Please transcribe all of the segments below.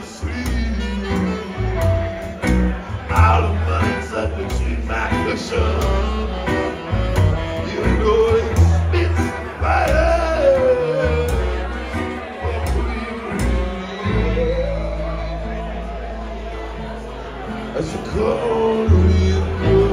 never sleep. All between my cushion. You know it spits fire. As you cold wind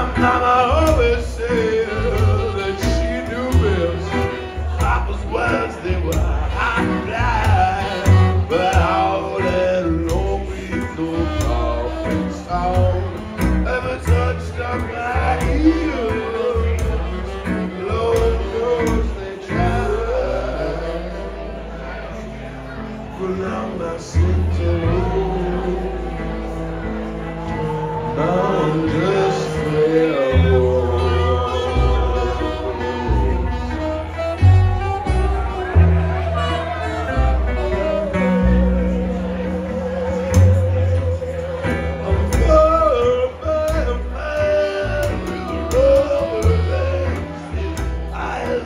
My mama always said that she knew best. Papa's words, they were hot blind. But all that long week, no coffin song ever touched on my ears. Lord knows they tried. But now my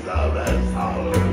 are as hollow